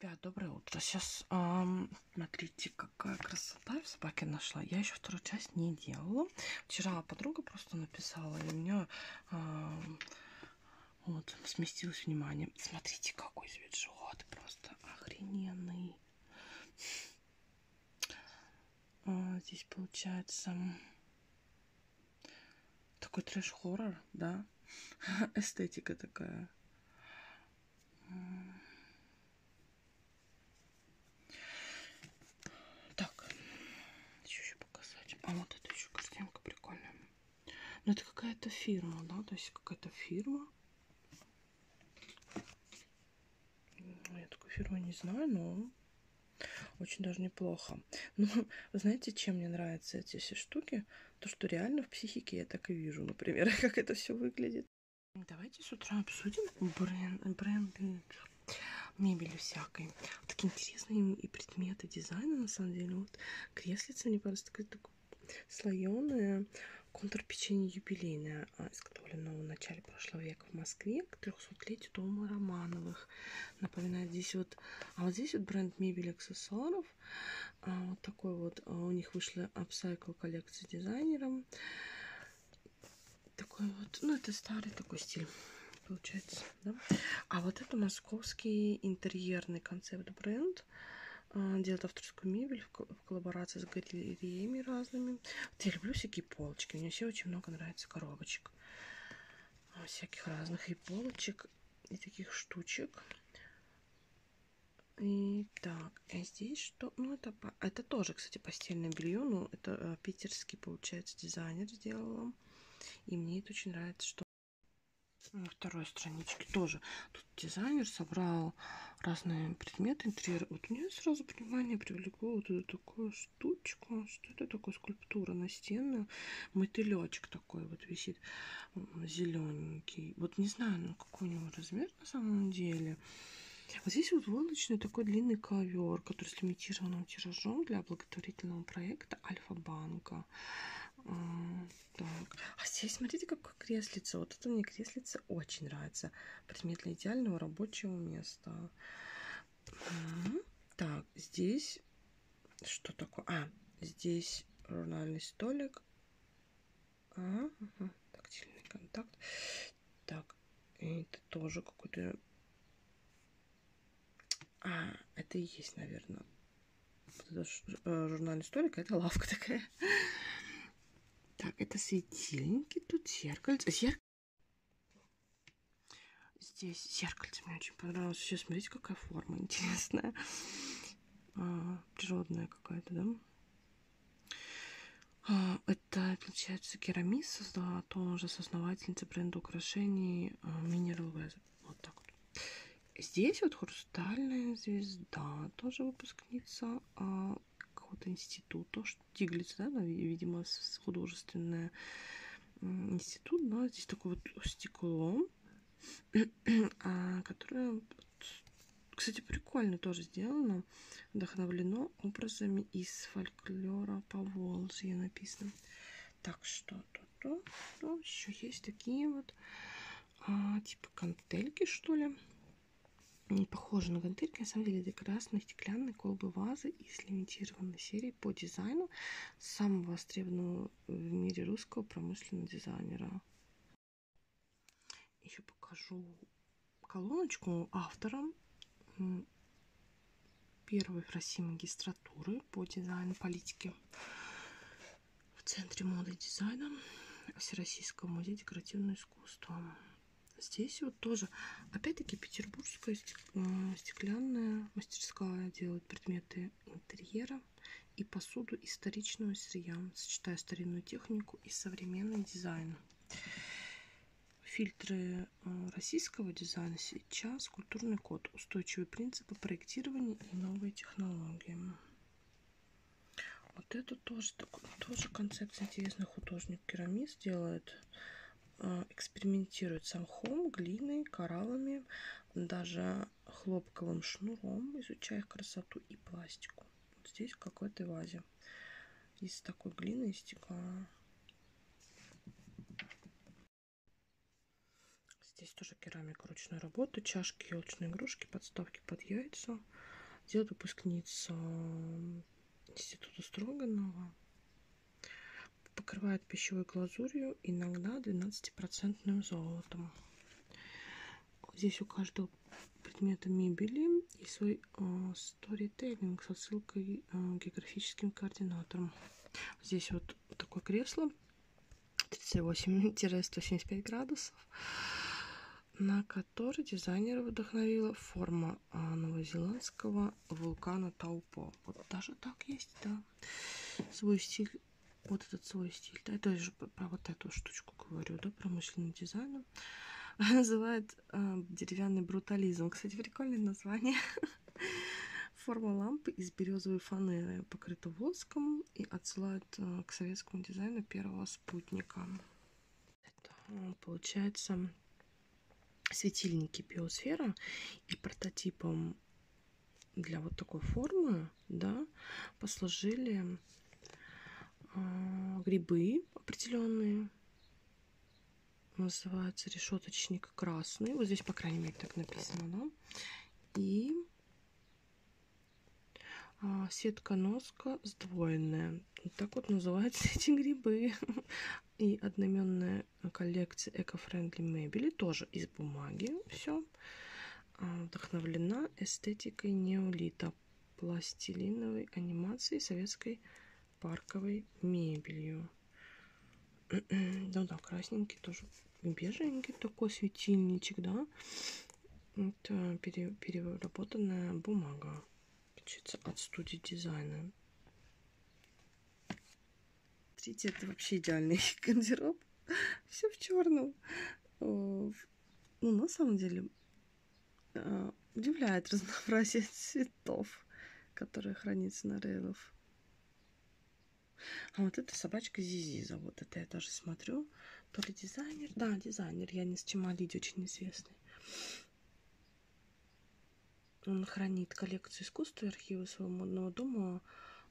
Ребят, доброе утро. Сейчас эм, смотрите, какая красота я в собаке нашла. Я еще вторую часть не делала. Вчера подруга просто написала, и у меня эм, вот сместилось внимание. Смотрите, какой свитшот, просто охрененный. А, здесь получается такой трэш-хоррор, да? Эстетика такая. А вот это еще картинка прикольная. Ну, это какая-то фирма, да? То есть какая-то фирма. Я такую фирму не знаю, но очень даже неплохо. Ну, знаете, чем мне нравятся эти все штуки? То, что реально в психике я так и вижу, например, как это все выглядит. Давайте с утра обсудим бренд, бренды мебели всякой. Такие интересные и предметы дизайна, на самом деле. Вот креслица мне просто такой слоеное контур печенья юбилейное, а, изготовленного в начале прошлого века в Москве к 300-летию дома Романовых. Напоминает здесь вот... А вот здесь вот бренд мебели аксессуаров. А, вот такой вот. А, у них вышла апсайкл коллекция дизайнером. Такой вот... Ну, это старый такой стиль получается, да? А вот это московский интерьерный концепт бренд. А, делает авторскую мебель в коллаборации с галереями разными. Вот я люблю всякие полочки. Мне все очень много нравится коробочек. А, всяких разных и полочек, и таких штучек. И так, а здесь что? Ну, это, это тоже, кстати, постельное белье. Ну, это э, питерский, получается, дизайнер сделал. И мне это очень нравится, что на второй страничке тоже. Тут дизайнер собрал разные предметы интерьера. Вот мне сразу внимание привлекло вот эту такую штучку. Что это такое? Скульптура на стену. Мотылечек такой вот висит зелененький. Вот не знаю, ну какой у него размер на самом деле. Вот здесь вот войлочный такой длинный ковер, который с лимитированным тиражом для благотворительного проекта Альфа-банка. Так. А здесь, смотрите, какое креслице. Вот это мне креслице очень нравится. Предмет для идеального рабочего места. Так, здесь что такое? А, здесь журнальный столик. А, ага, тактильный контакт. Так, это тоже какой-то... А, это и есть, наверное. Вот это э, журнальный столик, а это лавка такая. Так, это светильники, тут зеркальце. Зер... Здесь зеркальце мне очень понравилось. Сейчас смотрите, какая форма интересная. А, природная какая-то, да? А, это, получается, керамис создала тоже соосновательница бренда украшений а, Mineral Weather. Вот так вот. Здесь вот хрустальная звезда, тоже выпускница а, какого-то института, Штиглиц, да, видимо, художественный институт, но здесь такое вот стекло, а, которое, кстати, прикольно тоже сделано, вдохновлено образами из фольклора по Волжье написано. Так, что тут, то, еще есть такие вот, а, типа кантельки, что ли, не похожи на гантельки, на самом деле это красные стеклянные колбы вазы из лимитированной серии по дизайну самого востребованного в мире русского промышленного дизайнера. Еще покажу колоночку автора первой в России магистратуры по дизайну политики в Центре моды и дизайна Всероссийского музея декоративного искусства. Здесь вот тоже, опять-таки, петербургская э, стеклянная мастерская делает предметы интерьера и посуду историчного сырья, сочетая старинную технику и современный дизайн. Фильтры э, российского дизайна сейчас культурный код, устойчивые принципы проектирования и новые технологии. Вот это тоже, тоже концепция интересный художник керамист делает экспериментирует с мхом, глиной, кораллами, даже хлопковым шнуром, изучая красоту и пластику. Вот здесь в какой-то вазе из такой глины и стекла. Здесь тоже керамика ручной работы, чашки, елочные игрушки, подставки под яйца. Делает выпускница Института Строганова. Покрывает пищевой глазурью, иногда 12% золотом. Здесь у каждого предмета мебели и свой э, сторителлинг с отсылкой э, к географическим координатам. Здесь вот такое кресло 38-175 градусов, на который дизайнера вдохновила форма а, новозеландского вулкана Таупо. Вот даже так есть, да. Свой стиль, вот этот свой стиль. Да, это же про вот эту штучку говорю, да, промышленный дизайн. Называют э, деревянный брутализм. Кстати, прикольное название. Форма лампы из березовой фанеры покрыта воском и отсылает э, к советскому дизайну первого спутника. Это, э, получается светильники биосфера и прототипом для вот такой формы, да, послужили грибы определенные, называется решеточник красный, вот здесь, по крайней мере, так написано, да, и а, сетка-носка сдвоенная. Вот так вот называются эти грибы. И одноименная коллекция эко-френдли мебели тоже из бумаги. Все. А, вдохновлена эстетикой неолита, пластилиновой анимацией советской парковой мебелью. Ну да, красненький тоже, беженький такой светильничек, да. Это пере, переработанная бумага получится от студии дизайна. Смотрите, это вообще идеальный гардероб. Все в черном. Ну, на самом деле, а, удивляет разнообразие цветов, которые хранится на рейлов. А вот эта собачка Зизи зовут. Это я тоже смотрю. То ли дизайнер? Да, дизайнер. Я не с Чемалиди очень известный. Он хранит коллекцию искусства и архивы своего модного дома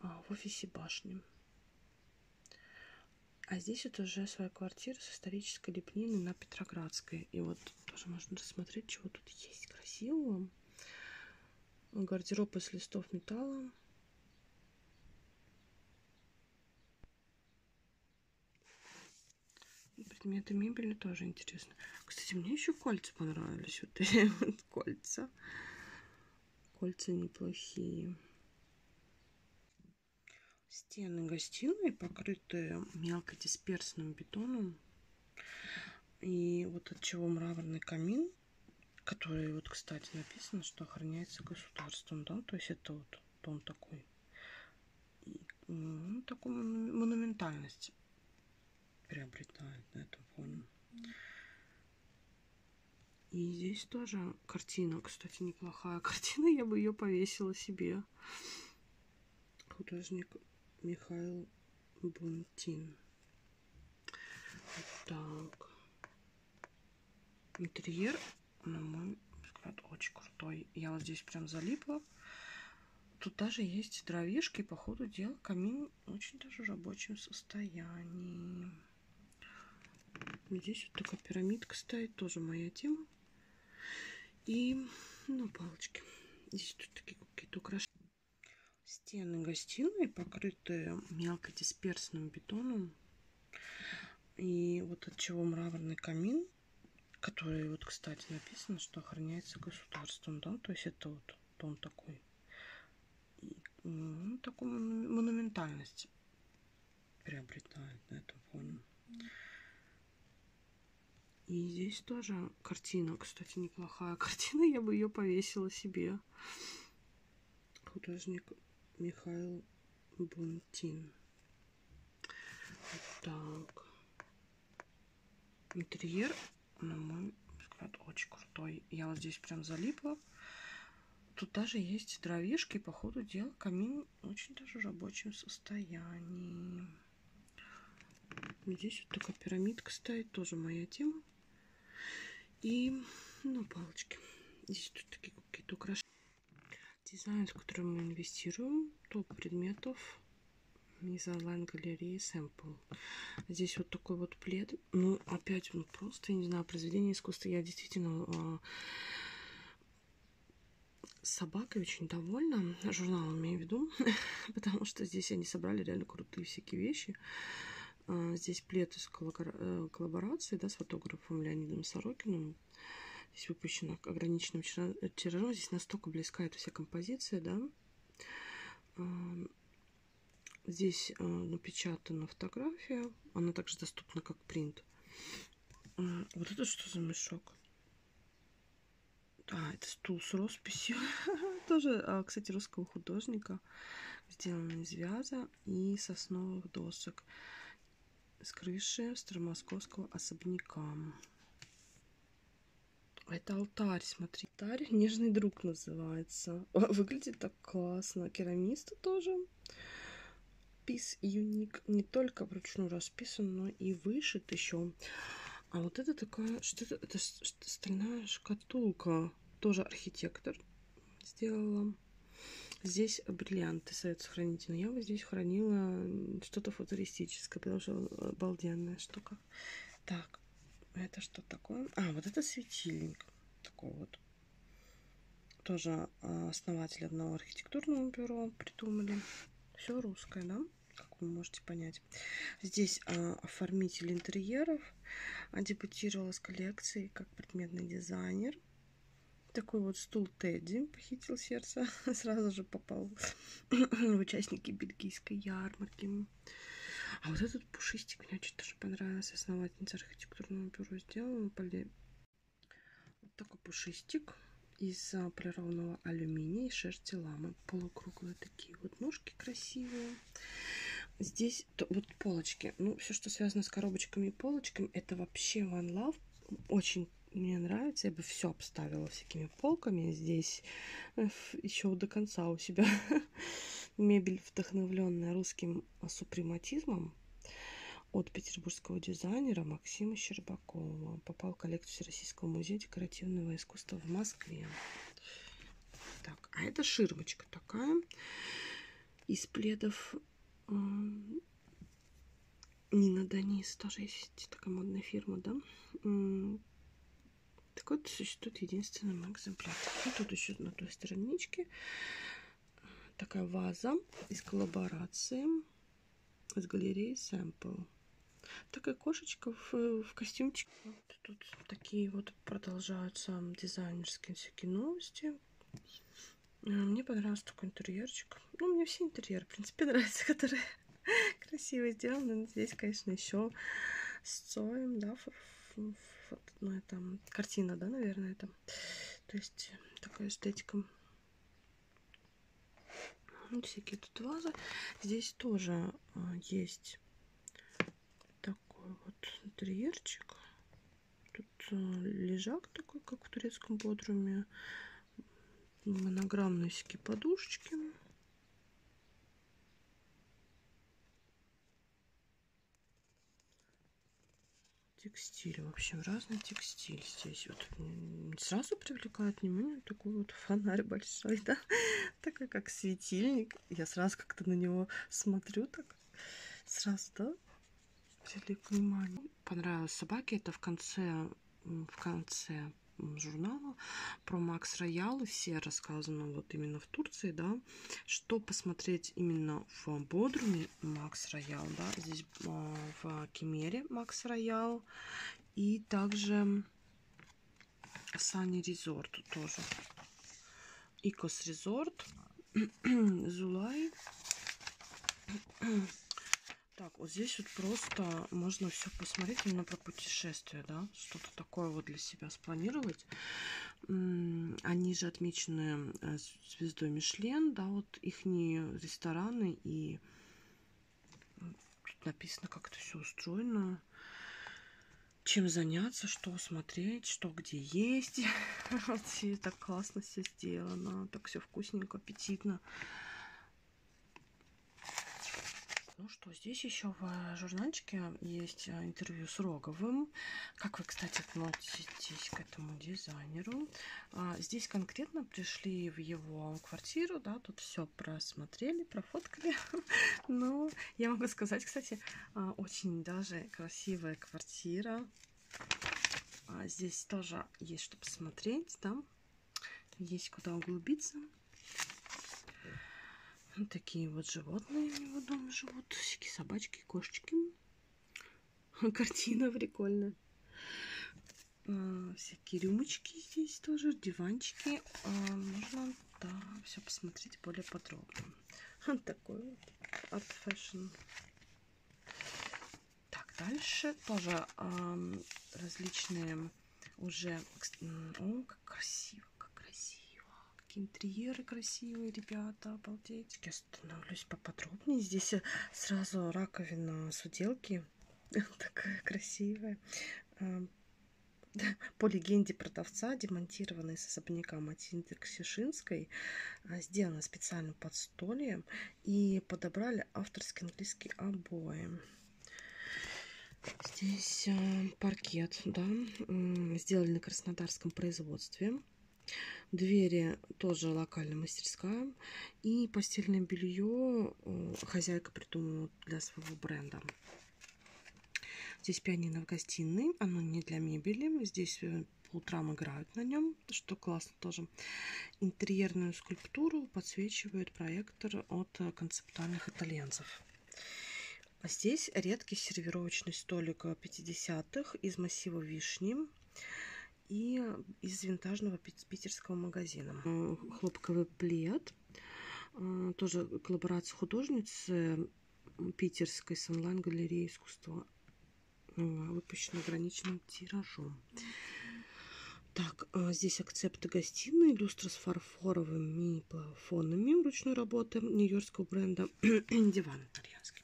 а, в офисе башни. А здесь вот уже своя квартира с исторической лепниной на Петроградской. И вот тоже можно рассмотреть, чего тут есть красивого. Гардероб из листов металла. Предметы мебели тоже интересно. Кстати, мне еще кольца понравились. Вот эти вот кольца. Кольца неплохие. Стены гостиной покрыты мелкодисперсным бетоном. И вот от чего мраморный камин, который вот, кстати, написано, что охраняется государством, да, то есть это вот он такой, и, ну, такую монументальность приобретает на этом фоне. И здесь тоже картина, кстати, неплохая картина. Я бы ее повесила себе. Художник Михаил Бунтин. Так. Интерьер, на мой взгляд, очень крутой. Я вот здесь прям залипла. Тут даже есть дровишки, по ходу дела камин очень даже в рабочем состоянии. Здесь вот такая пирамидка стоит, тоже моя тема. И, ну, палочки. Здесь тут такие какие-то украшения. Стены гостиной покрыты мелкодисперсным бетоном. И вот от чего мраморный камин, который, вот, кстати, написано, что охраняется государством, да, то есть это вот он такой, ну, такую монументальность приобретает на этом фоне. И здесь тоже картина, кстати, неплохая картина. Я бы ее повесила себе. Художник Михаил Бунтин. Так. Интерьер, на мой взгляд, очень крутой. Я вот здесь прям залипла. Тут даже есть дровишки, по ходу дела камин очень даже в рабочем состоянии. Здесь вот такая пирамидка стоит, тоже моя тема. И, ну, палочки. Здесь тут такие какие-то украшения. Дизайн, в который мы инвестируем. Топ предметов из онлайн-галереи Sample. Здесь вот такой вот плед. Ну, опять, ну, просто, я не знаю, произведение искусства. Я действительно а, с собакой очень довольна, журналом имею в виду, потому что здесь они собрали реально крутые всякие вещи. А, здесь плед из э, коллаборации да, с фотографом Леонидом Сорокиным. Здесь выпущена ограниченным тиражом. Здесь настолько близка эта вся композиция, да. А, здесь а, напечатана фотография. Она также доступна как принт. Вот это что за мешок? А, это стул с росписью. Тоже, а, кстати, русского художника. Сделан из вяза и сосновых досок. С крыши старомосковского особняка. Это алтарь, смотри. Алтарь «Нежный друг» называется. Выглядит так классно. Керамиста тоже. Пис юник. Не только вручную расписан, но и вышит еще. А вот это такая, что это, это стальная шкатулка. Тоже архитектор сделала. Здесь бриллианты советского хранить. Но я вот здесь хранила что-то футуристическое, потому что обалденная штука. Так, это что такое? А, вот это светильник. Такой вот. Тоже а, основатель одного архитектурного бюро придумали. Все русское, да? Как вы можете понять. Здесь а, оформитель интерьеров. А дебютировала коллекцией как предметный дизайнер. Такой вот стул Тедди похитил сердце. Сразу же попал в участники бельгийской ярмарки. А вот этот пушистик мне очень тоже понравился. Основательница архитектурного бюро сделала. Поле... Вот такой пушистик из а, полированного алюминия и шерсти ламы. Полукруглые такие вот ножки красивые. Здесь то, вот полочки. Ну, все, что связано с коробочками и полочками, это вообще One Love. Очень мне нравится. Я бы все обставила всякими полками. Здесь э, еще до конца у себя мебель, вдохновленная русским супрематизмом от петербургского дизайнера Максима Щербакова. Попал в коллекцию Российского музея декоративного искусства в Москве. Так, а это ширмочка такая из пледов Нина Данис, тоже есть такая модная фирма, да? Так вот, существует единственный экземпляр. И тут еще на той страничке такая ваза из коллаборации с галереей Sample. Такая кошечка в, в костюмчике. Вот тут такие вот продолжаются дизайнерские всякие новости. А, мне понравился такой интерьерчик. Ну, мне все интерьеры, в принципе, нравятся, которые красиво сделаны. Здесь, конечно, еще с Цоем, да, ну, это картина, да, наверное, это. То есть такая эстетика. Вот всякие тут вазы. Здесь тоже а, есть такой вот интерьерчик. Тут а, лежак такой, как в турецком бодруме монограммные всякие подушечки. Текстиль, в общем, разный текстиль здесь. Вот сразу привлекает внимание такой вот фонарь большой, да, такой как светильник. Я сразу как-то на него смотрю так, сразу, да, привлек внимание. Понравилось собаке это в конце, в конце журнала про Макс Роял, все рассказано вот именно в Турции, да, что посмотреть именно в Бодруме Макс Роял, да, здесь а, в Кемере Макс Роял и также Сани Резорт тоже. Икос Резорт, Зулай. Так, вот здесь вот просто можно все посмотреть именно про путешествие, да, что-то такое вот для себя спланировать. Они же отмечены э, звездой Мишлен, да, вот их рестораны и тут написано, как это все устроено, чем заняться, что смотреть, что где есть. Так классно все сделано, так все вкусненько, аппетитно. Ну что, здесь еще в журнальчике есть э, интервью с Роговым. Как вы, кстати, относитесь к этому дизайнеру? А, здесь конкретно пришли в его квартиру, да, тут все просмотрели, профоткали. Ну, я могу сказать, кстати, а, очень даже красивая квартира. А, здесь тоже есть что посмотреть, да. есть куда углубиться. Такие вот животные у него дома живут. Всякие собачки, кошечки. Картина прикольная. А, всякие рюмочки здесь тоже, диванчики. А, можно да, все посмотреть более подробно. Вот такой вот art fashion. Так, дальше тоже различные уже... О, как красиво. Интерьеры красивые, ребята, обалдеть. Я остановлюсь поподробнее. Здесь сразу раковина с уделки. Такая красивая. По легенде продавца, демонтированный с особняка Матильды Кшесинской, а, сделано специально под стольем и подобрали авторские английские обои. Здесь э, паркет, да, сделали на краснодарском производстве. Двери тоже локальная мастерская. И постельное белье э, хозяйка придумала для своего бренда. Здесь пианино в гостиной. Оно не для мебели. Здесь э, по утрам играют на нем, что классно тоже. Интерьерную скульптуру подсвечивает проектор от э, концептуальных итальянцев. Здесь редкий сервировочный столик 50-х из массива вишни и из винтажного питерского магазина. Хлопковый плед. Э, тоже коллаборация художницы питерской с онлайн-галереей искусства выпущена ограниченным тиражом. Так, а здесь акцепты гостиной, люстра с фарфоровыми плафонами ручной работы нью-йоркского бренда, диван итальянский.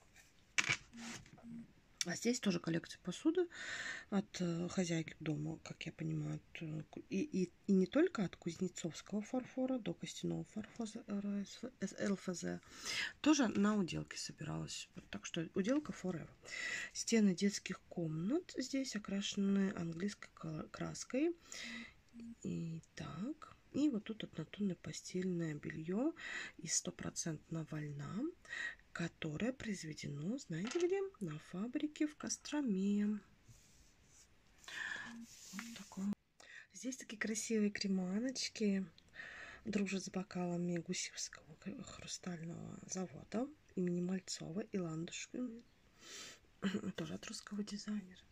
А здесь тоже коллекция посуды от э, хозяйки дома, как я понимаю. Э, и, и, и не только от кузнецовского фарфора до костяного фарфора ЛФЗ. Тоже на уделке собиралась. Так что уделка forever. Стены детских комнат здесь окрашены английской краской. И так. И вот тут однотонное постельное белье из стопроцентного льна которое произведено, знаете где? На фабрике в Костроме. Вот. Здесь такие красивые креманочки. Дружат с бокалами Гусевского хрустального завода имени Мальцова и ландышками. Тоже от русского дизайнера.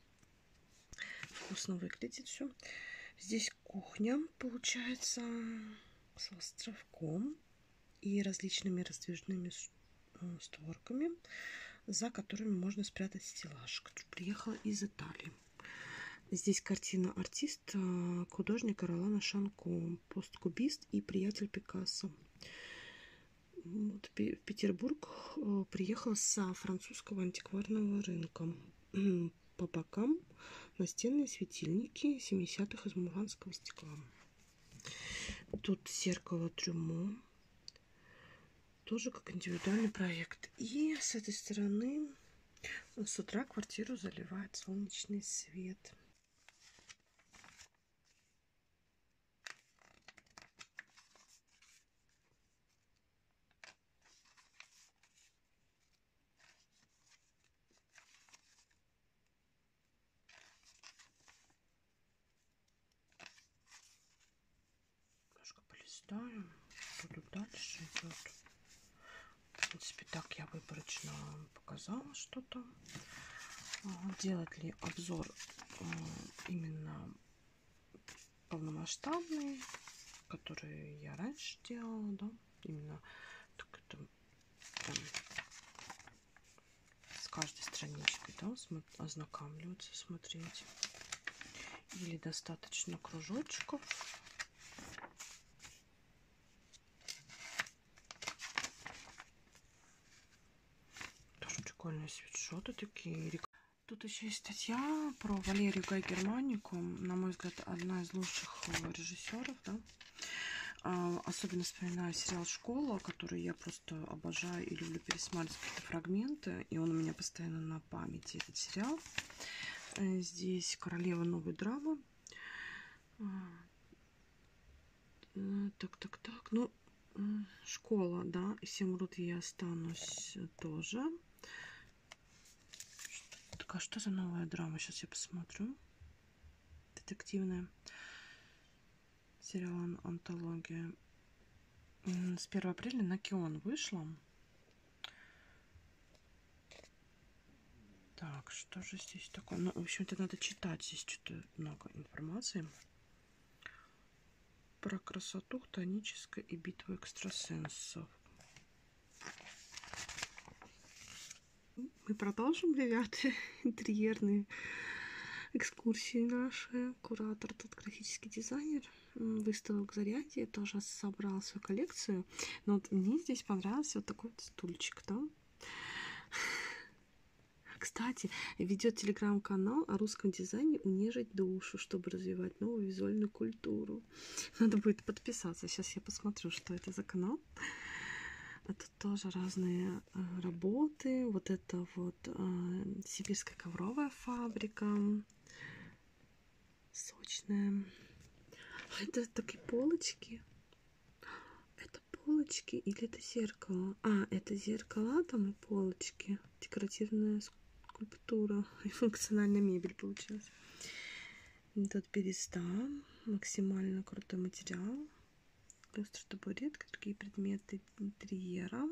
Вкусно выглядит все. Здесь кухня получается с островком и различными раздвижными створками, за которыми можно спрятать стеллаж, который приехал из Италии. Здесь картина артиста, художника Ролана Шанко, посткубист и приятель Пикассо. Вот, в Петербург э, приехал со французского антикварного рынка. По бокам настенные светильники 70-х из муранского стекла. Тут зеркало трюмо тоже как индивидуальный проект. И с этой стороны с утра квартиру заливает солнечный свет. Полистаем, что дальше идет принципе, так я выборочно показала что-то. А, делать ли обзор а, именно полномасштабный, который я раньше делала, да, именно так это прям с каждой страничкой, да, ознакомливаться, смотреть. Или достаточно кружочков прикольные свитшоты такие. Тут еще есть статья про Валерию Гай Германику. На мой взгляд, одна из лучших э, режиссеров, да. А, особенно вспоминаю сериал «Школа», который я просто обожаю и люблю пересматривать какие-то фрагменты. И он у меня постоянно на памяти, этот сериал. Э, здесь «Королева новой драмы». А, э, так, так, так. Ну, школа, да. Все умрут, я останусь тоже. А что за новая драма? Сейчас я посмотрю. Детективная. сериал «Антология». С 1 апреля на Кион вышла. Так, что же здесь такое? Ну, в общем-то, надо читать. Здесь что-то много информации. Про красоту хтонической и битву экстрасенсов. Мы продолжим, ребята, интерьерные экскурсии наши. Куратор тут графический дизайнер выставок зарядье тоже собрал свою коллекцию. Но вот мне здесь понравился вот такой вот стульчик, да. Кстати, ведет телеграм-канал о русском дизайне «Унежить душу», чтобы развивать новую визуальную культуру. Надо будет подписаться. Сейчас я посмотрю, что это за канал. А тут тоже разные э, работы. Вот это вот э, сибирская ковровая фабрика. Сочная. Это такие полочки. Это полочки или это зеркало? А, это зеркала, там и полочки. Декоративная скульптура и функциональная мебель получилась. Тут береста, максимально крутой материал. Люстра, табуретка, другие предметы интерьера.